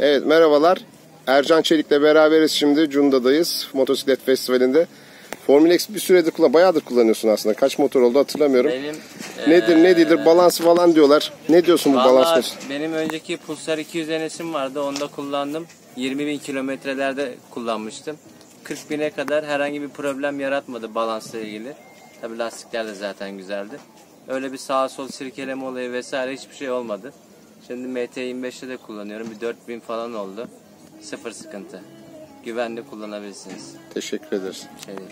Evet merhabalar. Ercan Çelik'le beraberiz şimdi. Cunda'dayız. Motosiklet Festivali'nde. Formula X bir süredir kullan, bayağıdır kullanıyorsun aslında. Kaç motor oldu hatırlamıyorum. Benim Nedir ne değildir balans falan diyorlar. Ne diyorsun bu balans konusunda? benim önceki Pulsar 200 NS'im vardı. Onda kullandım. 20 bin kilometrelerde kullanmıştım. 40 bine kadar herhangi bir problem yaratmadı balansla ilgili. Tabi lastikler de zaten güzeldi. Öyle bir sağa sol sirkeleme olayı vesaire hiçbir şey olmadı. Şimdi MT25'te de kullanıyorum. Bir 4000 falan oldu. Sıfır sıkıntı. Güvenli kullanabilirsiniz. Teşekkür ederiz. Şey değil.